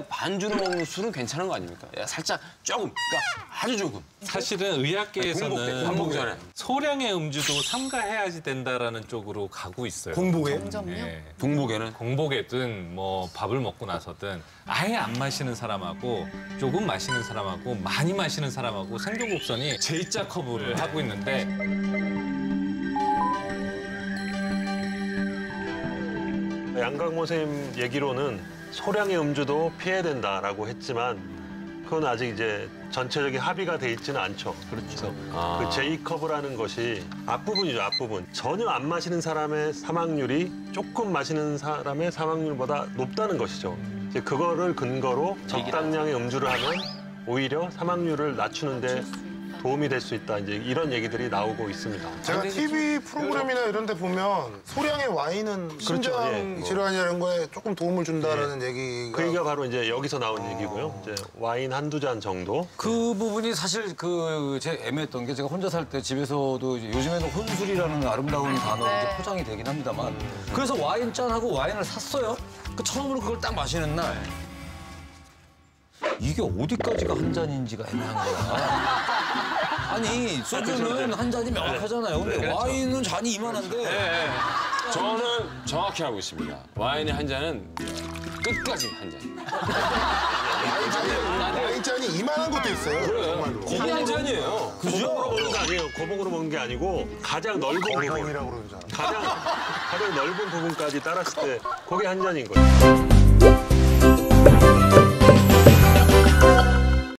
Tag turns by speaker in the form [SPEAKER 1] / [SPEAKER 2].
[SPEAKER 1] 반주로 먹는 술은 괜찮은 거 아닙니까? 야, 살짝 조금, 그러니까 아주 조금.
[SPEAKER 2] 사실은 의학계에서는
[SPEAKER 1] 공복 전에.
[SPEAKER 2] 소량의 음주도 삼가해야지 된다라는 쪽으로 가고 있어요.
[SPEAKER 3] 공복에
[SPEAKER 2] 예.
[SPEAKER 1] 동복에는
[SPEAKER 2] 공복에든 뭐 밥을 먹고 나서든 아예 안 마시는 사람하고 조금 마시는 사람하고 많이 마시는 사람하고 생존 곡선이 J자 커브를 하고 있는데
[SPEAKER 4] 양강모 선생님 얘기로는 소량의 음주도 피해야 된다라고 했지만 그건 아직 이제 전체적인 합의가 돼 있지는 않죠. 그렇죠. 그 제이컵이라는 것이 앞부분이죠, 앞부분. 전혀 안 마시는 사람의 사망률이 조금 마시는 사람의 사망률보다 높다는 것이죠. 이제 그거를 근거로 적당량의 음주를 하면 오히려 사망률을 낮추는데 도움이 될 수 있다. 이제 이런 얘기들이 나오고 있습니다.
[SPEAKER 3] 제가 TV 프로그램이나 이런 데 보면 소량의 와인은 심장
[SPEAKER 4] 예.
[SPEAKER 3] 질환이라는 거에 조금 도움을 준다라는 얘기가
[SPEAKER 4] 그 얘기가 바로 이제 여기서 나온 얘기고요. 이제 와인 한두 잔 정도.
[SPEAKER 5] 그 부분이 사실 그 제 애매했던 게 제가 혼자 살 때 집에서도 이제 요즘에는 혼술이라는 아름다운 단어
[SPEAKER 6] 네.
[SPEAKER 5] 이제 포장이 되긴 합니다만 그래서 와인 잔하고 와인을 샀어요. 그 처음으로 그걸 딱 마시는 날 이게 어디까지가 한 잔인지가 애매한 거야. 아니 소주는 한 잔이 명확하잖아요. 근데 와인은 잔이 이만한데
[SPEAKER 1] 저는 정확히 알고 있습니다. 와인의 한 잔은 끝까지 한 잔.
[SPEAKER 3] 와인잔이 이만한 것도 있어요. 정말로.
[SPEAKER 1] 이게 한 잔이에요.
[SPEAKER 4] 고봉으로 먹는 게 아니에요. 고봉으로 먹는 게 아니고 가장 넓은 부분,
[SPEAKER 3] 거봉이라고 그러는 줄 알아.
[SPEAKER 4] 가장 가장 넓은 부분까지 따랐을 때 그게 한 잔인 거예요.